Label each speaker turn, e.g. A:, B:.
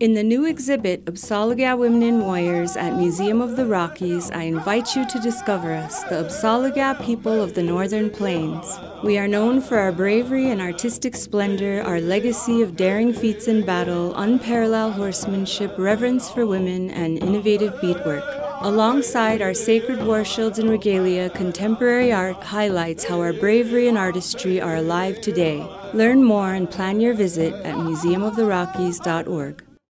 A: In the new exhibit, of Apsáalooke Women and Warriors at Museum of the Rockies, I invite you to discover us, the Apsáalooke people of the Northern Plains. We are known for our bravery and artistic splendor, our legacy of daring feats in battle, unparalleled horsemanship, reverence for women, and innovative beadwork. Alongside our sacred war shields and regalia, contemporary art highlights how our bravery and artistry are alive today. Learn more and plan your visit at museumoftheRockies.org.